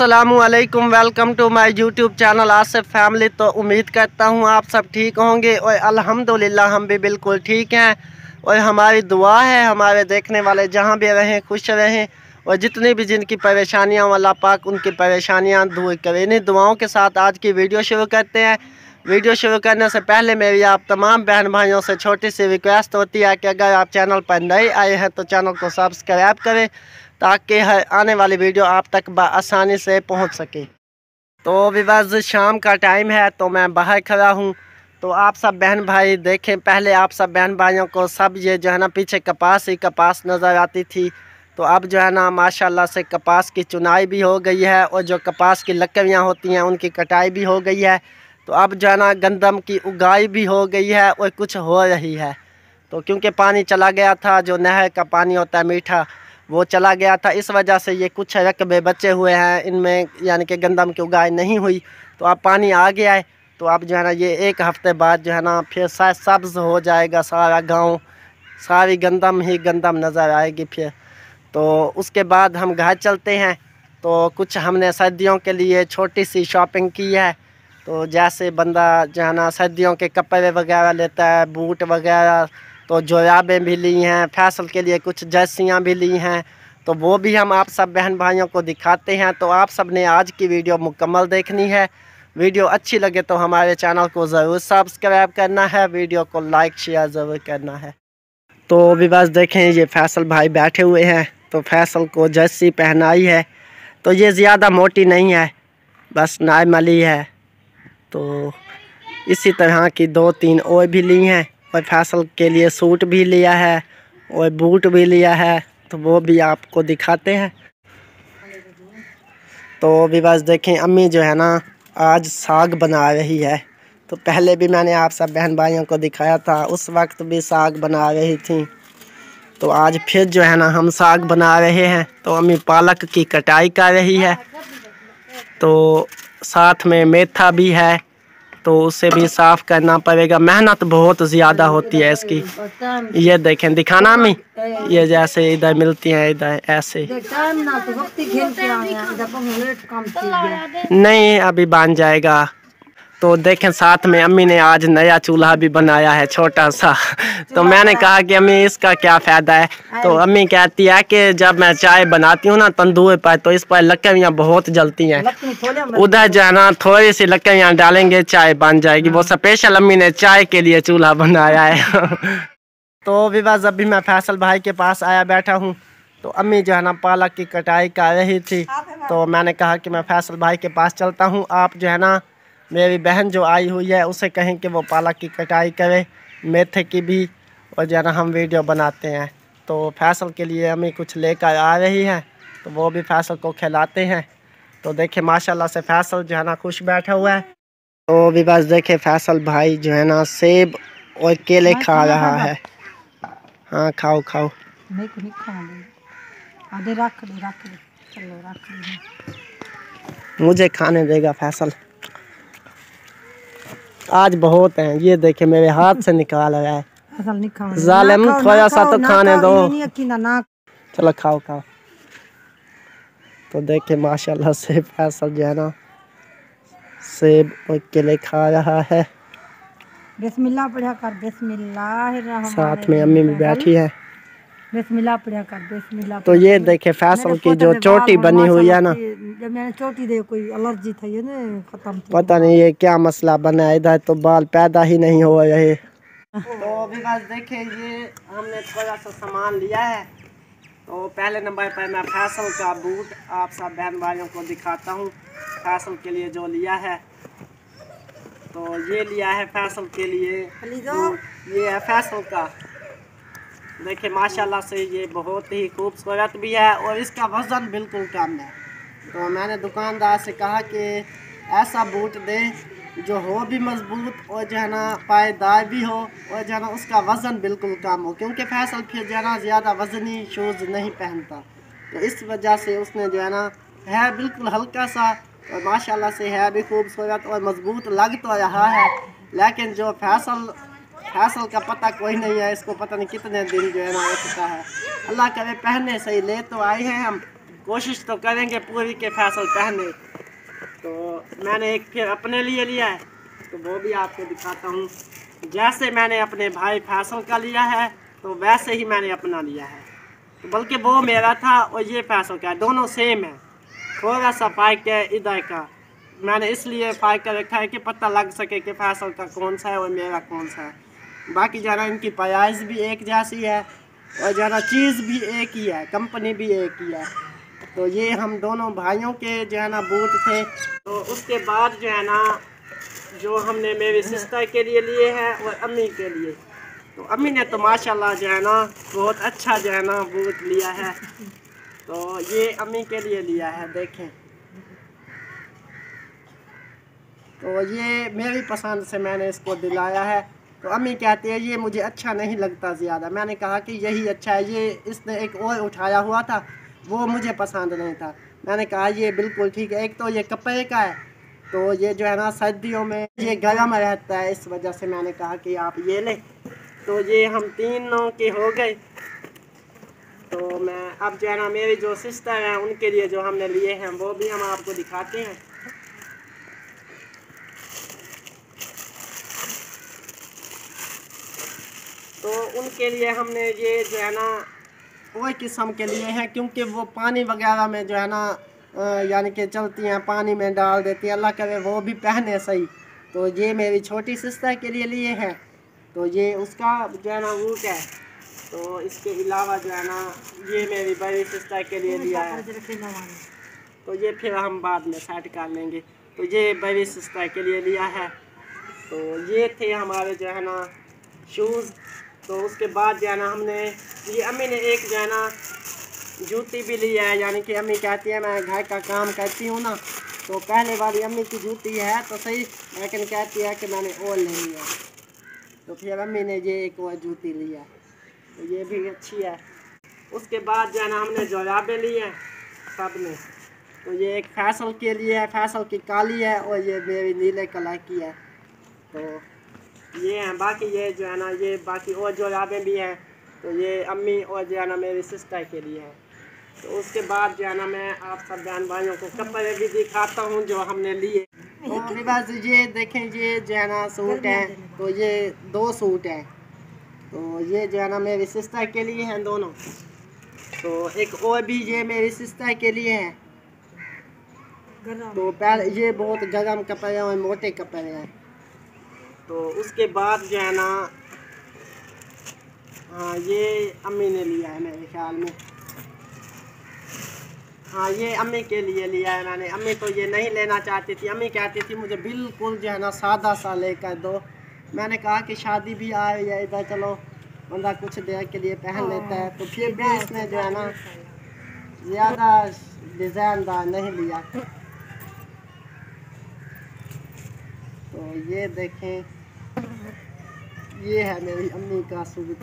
असलकुम welcome to my YouTube channel Asif family तो उम्मीद करता हूँ आप सब ठीक होंगे। और अल्हम्दुलिल्लाह, हम भी बिल्कुल ठीक हैं। और हमारी दुआ है, हमारे देखने वाले जहाँ भी रहें, खुश रहें। और जितनी भी जिनकी परेशानियाँ अल्लाह पाक उनकी परेशानियाँ दूर करें। इन्हीं दुआओं के साथ आज की वीडियो शुरू करते हैं। वीडियो शुरू करने से पहले मेरी आप तमाम बहन भाइयों से छोटी सी रिक्वेस्ट होती है कि अगर आप चैनल पर नए आए हैं तो चैनल को सब्सक्राइब करें। ताकि आने वाली वीडियो आप तक आसानी से पहुँच सके। तो विवाज शाम का टाइम है तो मैं बाहर खड़ा हूँ। तो आप सब बहन भाई देखें, पहले आप सब बहन भाइयों को सब ये जो है ना, पीछे कपास ही कपास नज़र आती थी। तो अब जो है ना, माशाल्लाह से कपास की चुनाई भी हो गई है और जो कपास की लकड़ियाँ होती हैं, उनकी कटाई भी हो गई है। तो अब जो है ना, गंदम की उगाई भी हो गई है और कुछ हो रही है। तो क्योंकि पानी चला गया था, जो नहर का पानी होता है मीठा वो चला गया था। इस वजह से ये कुछ रकबे बचे हुए हैं। इनमें यानी कि गंदम की उगाई नहीं हुई। तो अब पानी आ गया है। तो अब जो है ना, ये एक हफ़्ते बाद जो है ना, फिर शायद सब्ज़ हो जाएगा सारा गाँव। सारी गंदम ही गंदम नज़र आएगी फिर। तो उसके बाद हम घर चलते हैं। तो कुछ हमने सर्दियों के लिए छोटी सी शॉपिंग की है। तो जैसे बंदा जो है ना, सर्दियों के कपड़े वगैरह लेता है, बूट वगैरह तो जोयाबें भी ली हैं, फैसल के लिए कुछ जर्सियाँ भी ली हैं तो वो भी हम आप सब बहन भाइयों को दिखाते हैं। तो आप सबने आज की वीडियो मुकम्मल देखनी है। वीडियो अच्छी लगे तो हमारे चैनल को ज़रूर सब्सक्राइब करना है, वीडियो को लाइक, शेयर ज़रूर करना है। तो भी बस देखें, ये फैसल भाई बैठे हुए हैं तो फैसल को जर्सी पहनाई है। तो ये ज़्यादा मोटी नहीं है, बस नार्मली है। तो इसी तरह की दो तीन और भी ली हैं। और फैसल के लिए सूट भी लिया है और बूट भी लिया है तो वो भी आपको दिखाते हैं। तो भी बस देखें, अम्मी जो है ना, आज साग बना रही है। तो पहले भी मैंने आप सब बहन भाइयों को दिखाया था, उस वक्त भी साग बना रही थी। तो आज फिर जो है ना, हम साग बना रहे हैं। तो अम्मी पालक की कटाई कर रही है। तो साथ में मेथा भी है। तो उसे भी साफ़ करना पड़ेगा। मेहनत बहुत ज़्यादा होती है इसकी। ये देखें, दिखाना में ये जैसे इधर मिलती है, इधर ऐसे। नहीं, अभी बाँध जाएगा। तो देखें साथ में अम्मी ने आज नया चूल्हा भी बनाया है छोटा सा। तो मैंने कहा कि अम्मी इसका क्या फ़ायदा है? तो अम्मी कहती है कि जब मैं चाय बनाती हूँ ना तंदूर पर तो इस पर लकड़ियाँ बहुत जलती हैं। उधर जो है ना थोड़ी सी लकड़ियाँ डालेंगे चाय बन जाएगी। वो स्पेशल अम्मी ने चाय के लिए चूल्हा बनाया है। तो विवाज अभी मैं फैसल भाई के पास आया बैठा हूँ तो अम्मी जो है ना पालक की कटाई कर रही थी। तो मैंने कहा कि मैं फैसल भाई के पास चलता हूँ। आप जो है ना मेरी बहन जो आई हुई है उसे कहें कि वो पालक की कटाई करे मेथे की भी और जो ना हम वीडियो बनाते हैं। तो फैसल के लिए हमें कुछ लेकर आ रही है तो वो भी फैसल को खिलाते हैं। तो देखे माशाल्लाह से फैसल जो है ना खुश बैठा हुआ है। तो भी बस देखे फैसल भाई जो है ना सेब और केले खा रहा है। हाँ खाओ खाओ। मुझे खाने देगा फैसल। आज बहुत हैं। ये देखे मेरे हाथ से निकाल रहा है। जालिम थोड़ा सा तो खाने दो। चलो खाओ खाओ। तो देखे माशाल्लाह से फैसल जो है ना सेब और केले खा रहा है। बिस्मिल्लाह पढ़ा कर बिस्मिल्लाह साथ में अम्मी भी बैठी है। बिस्मिल्लाह पढ़ा कर बिस्मिल्लाह तो ये देखे फैसल की जो चोटी बनी हुई है ना। जब मैंने चोटी दे कोई एलर्जी था ये ना खत्म पता नहीं ये क्या मसला बना है इधर तो बाल पैदा ही नहीं हो रहे तो अभी बस देखे ये हमने थोड़ा सा सामान लिया है। तो पहले नंबर पर मैं फैसल का बूट आप सब बहन भाइयों को दिखाता हूँ फैसल के लिए जो लिया है। तो ये लिया है फैसल के लिए ये है फैसल का। देखिए, माशाल्लाह से ये बहुत ही खूबसूरत भी है और इसका वज़न बिल्कुल कम है। तो मैंने दुकानदार से कहा कि ऐसा बूट दें जो हो भी मज़बूत और जो है ना पायदार भी हो और जो है ना उसका वज़न बिल्कुल कम हो, क्योंकि फैसल फिर जो है ना ज़्यादा वज़नी शूज़ नहीं पहनता। तो इस वजह से उसने जो है ना है बिल्कुल हल्का सा और माशाल्लाह से है भी खूबसूरत और मज़बूत, लग तो रहा है, लेकिन जो फैसल फैसल का पता कोई नहीं है, इसको पता नहीं कितने दिन जो है ना उठता है। अल्लाह करे पहने सही ले तो आए हैं हम। कोशिश तो करेंगे पूरी के फैसल पहने तो मैंने एक फिर अपने लिए लिया है तो वो भी आपको दिखाता हूँ। जैसे मैंने अपने भाई फैसल का लिया है तो वैसे ही मैंने अपना लिया है। तो बल्कि वो मेरा था और ये फैसल का है, दोनों सेम है। थोड़ा सा फाइक है इधर का। मैंने इसलिए कर रखा है कि पता लग सके कि फैसल का कौन सा है और मेरा कौन सा है। बाकी ज़रा इनकी प्राइस भी एक जैसी है और ज़रा चीज़ भी एक ही है, कंपनी भी एक ही है। तो ये हम दोनों भाइयों के जो है ना बूट थे। तो उसके बाद जो है ना, जो हमने मेरी सिस्टर के लिए लिए हैं और अम्मी के लिए। तो अम्मी ने तो माशाल्लाह जो है ना बहुत अच्छा जो है ना बूट लिया है। तो ये अम्मी के लिए लिया है, देखें। तो ये मेरी पसंद से मैंने इसको दिलाया है। तो अम्मी कहती है, ये मुझे अच्छा नहीं लगता ज़्यादा। मैंने कहा कि, यही अच्छा है, ये इसने एक और उठाया हुआ था, वो मुझे पसंद नहीं था। मैंने कहा, ये बिल्कुल ठीक है, एक तो ये कपड़े का है तो ये जो है ना सर्दियों में ये गर्म रहता है, इस वजह से मैंने कहा कि आप ये लें। तो ये हम तीनों के हो गए। तो मैं, अब जो है ना, मेरी जो सिस्टर हैं, उनके लिए जो हमने लिए हैं, वो भी हम आपको दिखाते हैं। तो उनके लिए हमने ये जो है ना वही किस्म के लिए हैं, क्योंकि वो पानी वगैरह में जो है ना यानी कि चलती हैं, पानी में डाल देती हैं। अल्लाह करे वो भी पहने सही। तो ये मेरी छोटी सिस्टर के लिए लिए हैं। तो ये उसका जो है ना रूट है। तो इसके अलावा जो है ना, ये मेरी बड़ी सिस्टर के लिए लिया है। तो ये फिर हम बाद में सेट कर लेंगे। तो ये बड़ी सिस्टर के लिए लिया है। तो ये थे हमारे जो है ना शूज़ तो उसके बाद जो है ना हमने ये अम्मी ने एक जो है ना जूती भी ली है, यानी कि अम्मी कहती है, मैं घर का काम करती हूँ ना तो पहले वाली अम्मी की जूती है तो सही? लेकिन कहती है कि मैंने और ले लिया तो फिर अम्मी ने ये एक और जूती लिया तो ये भी अच्छी है। उसके बाद जो है ना हमने जोराबे ली हैं, सबने तो ये एक फैसल के लिए है, फैसल की काली है, और ये मेरी नीले कलर की है। तो ये हैं बाकी ये जो है ना ये बाकी और जो जोराबें भी हैं तो ये अम्मी और जो है ना मेरी सिस्टर के लिए है। तो उसके बाद जो है ना मैं आप सब बहन भाइयों को कपड़े भी दिखाता हूँ जो हमने लिए। तो बस ये देखें ये जो है ना सूट है तो ये दो सूट हैं। तो ये जो है ना मेरी सिस्टर के लिए हैं दोनों। तो एक और भी ये मेरी सिस्टर के लिए हैं। तो पहले ये बहुत गर्म कपड़े और मोटे कपड़े हैं। तो उसके बाद जो है ना हाँ ये अम्मी ने लिया है मेरे ख्याल में। हाँ ये अम्मी के लिए लिया है मैंने। अम्मी तो ये नहीं लेना चाहती थी। अम्मी कहती थी मुझे बिल्कुल जो है ना सादा सा लेकर दो। मैंने कहा कि शादी भी आए या इधर चलो। बंदा कुछ देर के लिए पहन लेता है। तो फिर भी इसने जो है ना ज़्यादा डिज़ाइनदार नहीं लिया। तो ये देखें ये है मेरी अम्मी का सूट।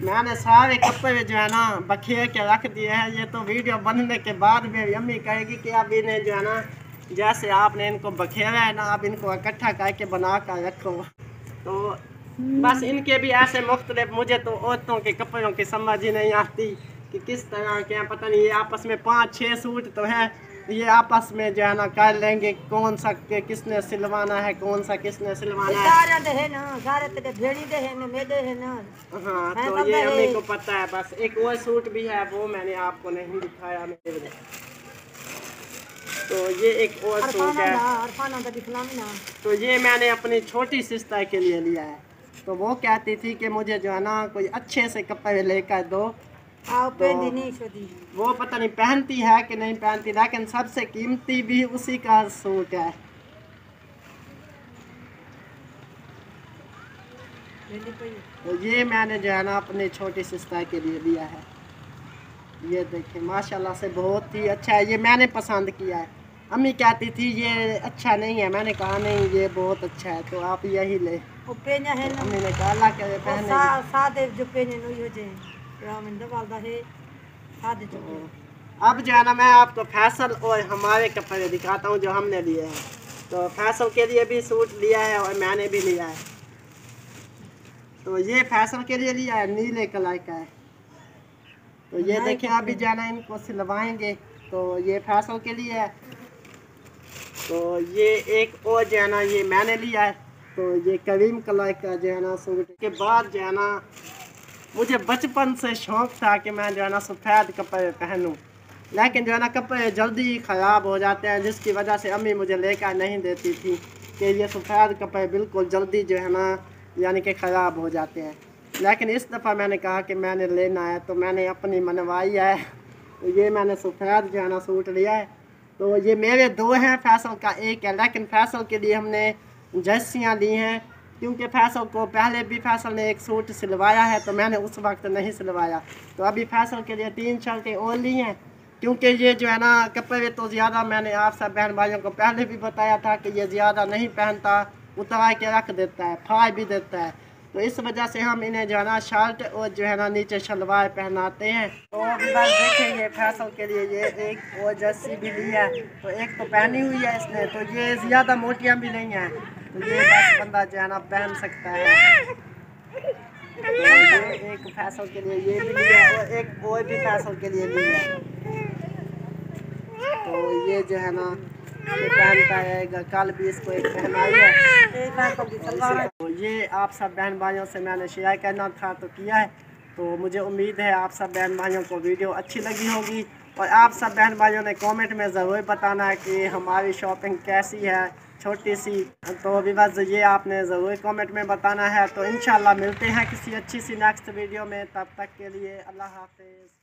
मैंने सारे कपड़े जो है ना बखेर के रख दिए हैं। ये तो वीडियो बनने के बाद मेरी अम्मी कहेगी कि अब इन्हें जो है ना जैसे आपने इनको बखेरा है ना आप इनको इकट्ठा करके बना कर रखो। तो बस इनके भी ऐसे मुख्तलिफ़, मुझे तो औरतों के कपड़ों की समझ ही नहीं आती कि किस तरह के हैं। पता नहीं, ये आपस में पाँच छः सूट तो हैं। ये आपस में जो है ना कर लेंगे कौन सा के किसने सिलवाना है कौन सा किसने सिलवाना है। दे है ना भेड़ी दे है ना मेदे है ना। हाँ तो ये अम्मी को पता है बस एक और सूट भी है वो मैंने आपको नहीं दिखाया मेरे तो ये एक और सूट है। तो ये मैंने अपनी छोटी सिस्टर के लिए लिया है। तो वो कहती थी कि मुझे जो है ना कोई अच्छे से कपड़े लेकर दो तो वो पता नहीं पहनती है कि नहीं पहनती लेकिन सबसे कीमती भी उसी का सूट है। तो ये मैंने जो है ना अपने छोटी सिस्टर के लिए लिया है। ये देखिए माशाल्लाह से बहुत ही अच्छा है। ये मैंने पसंद किया है। अम्मी कहती थी ये अच्छा नहीं है। मैंने कहा नहीं ये बहुत अच्छा है तो आप यही ले। अम्मी ने कहा अल्लाह के पहने जो पहने अब जो है ना मैं आपको फैसल और हमारे कपड़े दिखाता हूँ जो हमने लिए हैं। तो फैसल के लिए भी सूट लिया है और मैंने भी लिया है। तो ये फैसल के लिए लिया है नीले कलर का है। तो ये देखें अभी जो है ना इनको सिलवाएँगे। तो ये फैसल के लिए है। तो ये एक और जो है ना ये मैंने लिया है। तो ये करीम कलर का जो है ना सूट। के बाद जो है ना मुझे बचपन से शौक़ था कि मैं जो है ना सफ़ेद कपड़े पहनूं। लेकिन जो है ना कपड़े जल्दी ही ख़राब हो जाते हैं, जिसकी वजह से अम्मी मुझे लेकर नहीं देती थी कि ये सफ़ेद कपड़े बिल्कुल जल्दी जो है ना यानी कि ख़राब हो जाते हैं। लेकिन इस दफ़ा मैंने कहा कि मैंने लेना है तो मैंने अपनी मनवाई है। तो ये मैंने सफ़ेद जो है ना सूट लिया है। तो ये मेरे दो हैं, फैसल का एक है। लेकिन फैसल के लिए हमने जर्सियाँ ली हैं क्योंकि फैसल को पहले भी फैसल ने एक सूट सिलवाया है तो मैंने उस वक्त नहीं सिलवाया। तो अभी फैसल के लिए तीन शर्टें और ली हैं, क्योंकि ये जो है ना, कपड़े तो ज़्यादा मैंने आप सब बहन भाइयों को पहले भी बताया था कि ये ज़्यादा नहीं पहनता, उतरा के रख देता है, फाड़ भी देता है। तो इस वजह से हम इन्हें जो है ना, शर्ट और जो है ना, नीचे शलवार पहनाते हैं। तो अभी बस देखें, ये फैसल के लिए ये एक और जर्सी भी ली है तो एक तो पहनी हुई है इसने तो ये ज़्यादा मोटियाँ भी नहीं हैं। तो ये बस बंदा जो है ना पहन सकता है। तो ये एक फैसल के लिए ये भी लिया और एक और भी फैसल के लिए लिया तो ये जो है ना पहनता है कल भी इसको एक पहनाई है। तो ये आप सब बहन भाइयों से मैंने शेयर करना था तो किया है। तो मुझे उम्मीद है आप सब बहन भाइयों को वीडियो अच्छी लगी होगी। और आप सब बहन भाइयों ने कमेंट में ज़रूर बताना है कि हमारी शॉपिंग कैसी है। छोटी सी तो बस ये आपने ज़रूर कमेंट में बताना है। तो इन मिलते हैं किसी अच्छी सी नेक्स्ट वीडियो में। तब तक के लिए अल्लाह हाफिज़।